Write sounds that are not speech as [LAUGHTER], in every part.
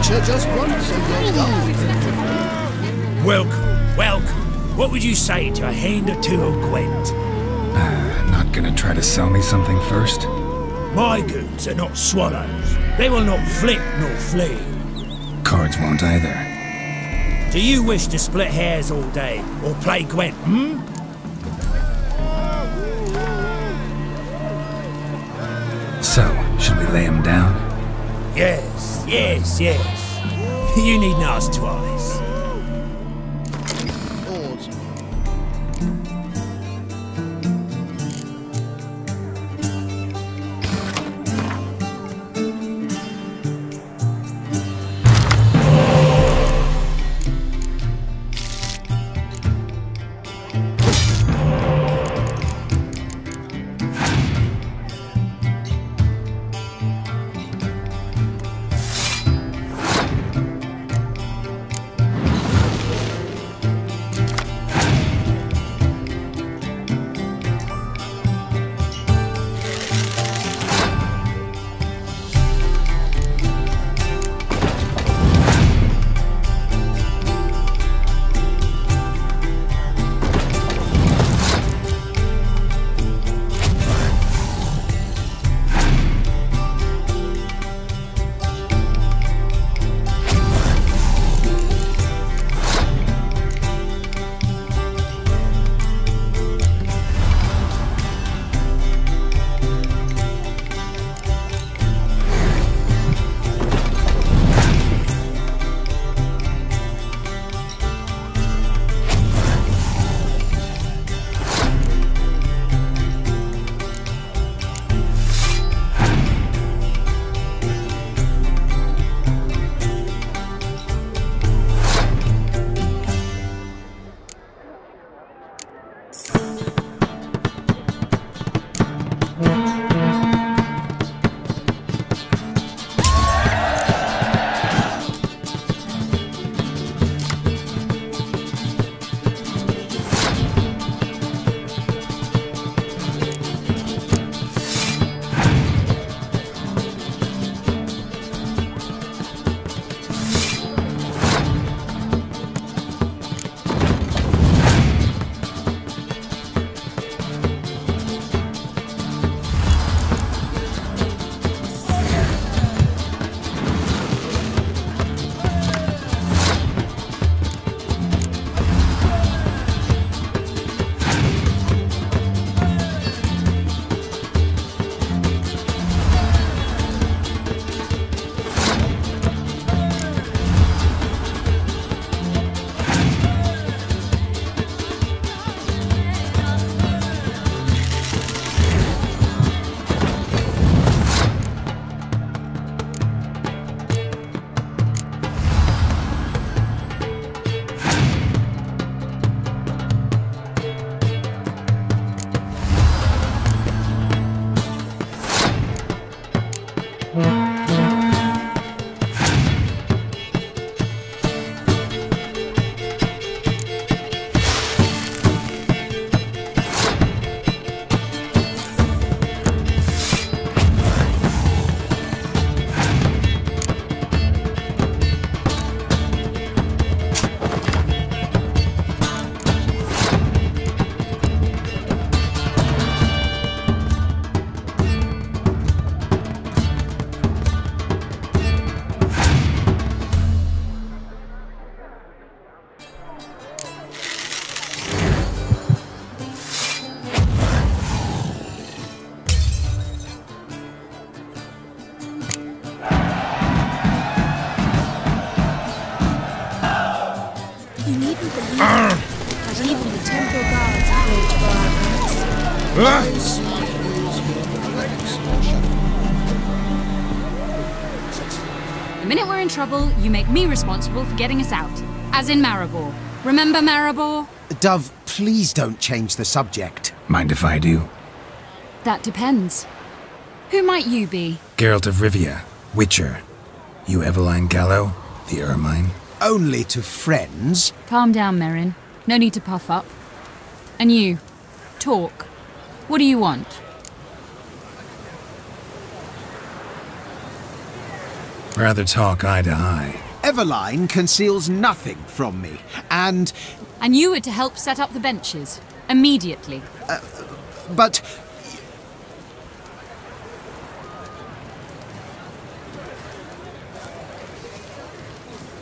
creature just once and you're done. Welcome, welcome. What would you say to a hand or two of Gwent? Uh, not gonna try to sell me something first? My goons are not swallows. They will not flit nor flee. Cards won't either. Do you wish to split hairs all day or play Gwent, hmm? So, should we lay him down? Yes, yes, yes. You needn't ask twice. Minute we're in trouble, you make me responsible for getting us out. As in Maribor. Remember Maribor? Dove, please don't change the subject. Mind if I do? That depends. Who might you be? Geralt of Rivia, Witcher. You Eveline Gallo, the Ermine. Only to friends. Calm down, Merrin. No need to puff up. And you, talk. What do you want? Rather talk eye to eye. Eveline conceals nothing from me, and. And you were to help set up the benches. Immediately. Uh, but.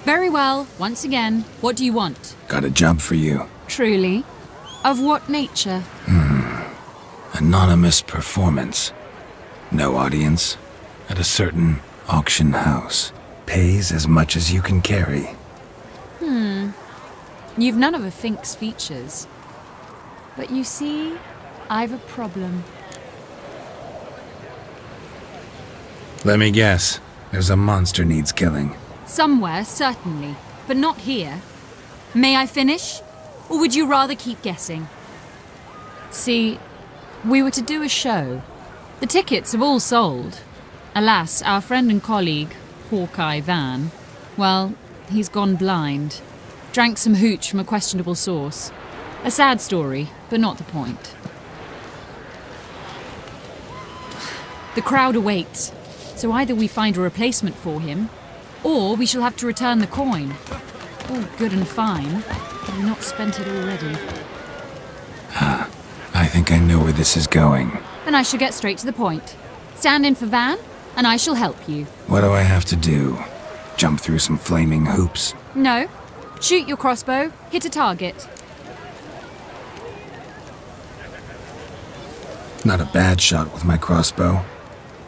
Very well. Once again, what do you want? Got a job for you. Truly? Of what nature? Hmm. Anonymous performance. No audience. At a certain auction house. Pays as much as you can carry. Hmm. You've none of a Fink's features. But you see, I've a problem. Let me guess. There's a monster needs killing. Somewhere, certainly, but not here. May I finish? Or would you rather keep guessing? See, we were to do a show. The tickets have all sold. Alas, our friend and colleague, Hawkeye Van, well, he's gone blind. Drank some hooch from a questionable source. A sad story, but not the point. The crowd awaits, so either we find a replacement for him, or we shall have to return the coin. All good and fine, but we've not spent it already. [SIGHS] I think I know where this is going. Then I shall get straight to the point. Stand in for Van, and I shall help you. What do I have to do? Jump through some flaming hoops? No, shoot your crossbow, hit a target. Not a bad shot with my crossbow.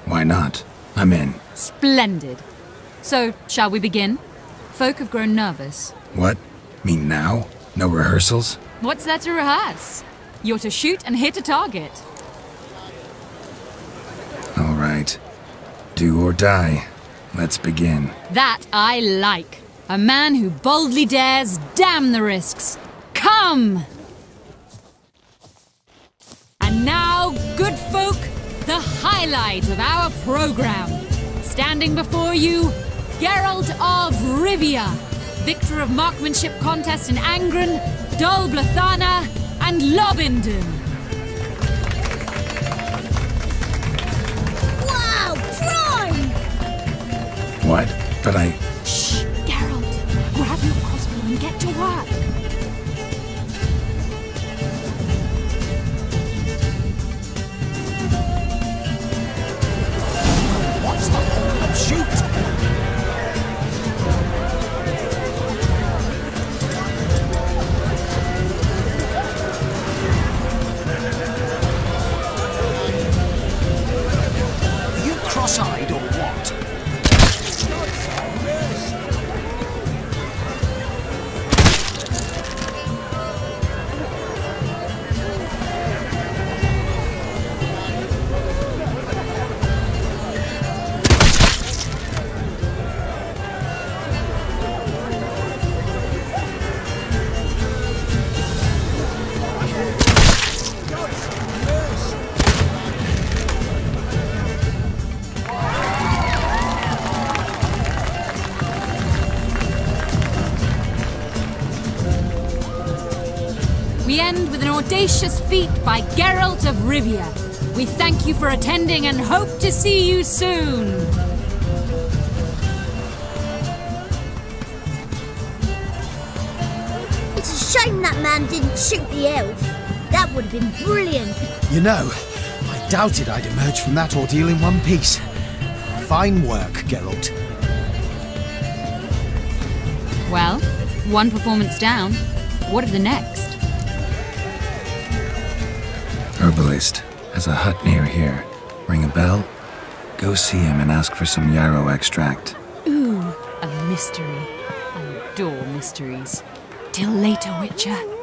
Why not? I'm in. Splendid. So, shall we begin? Folk have grown nervous. What? Mean now? No rehearsals? What's there to rehearse? You're to shoot and hit a target. All right. Do or die. Let's begin. That I like. A man who boldly dares, damn the risks. Come! And now, good folk, the highlight of our program. Standing before you, Geralt of Rivia, victor of marksmanship contest in Angren, Dol Blathanna, and Lobinden. But I. Shh, Geralt, grab your crossbow and get to work. We with an audacious feat by Geralt of Rivia. We thank you for attending and hope to see you soon. It's a shame that man didn't shoot the elf. That would have been brilliant. You know, I doubted I'd emerge from that ordeal in one piece. Fine work, Geralt. Well, one performance down. What of the next? Herbalist has a hut near here. Ring a bell? Go see him and ask for some yarrow extract. Ooh, a mystery. I adore mysteries. Till later, Witcher.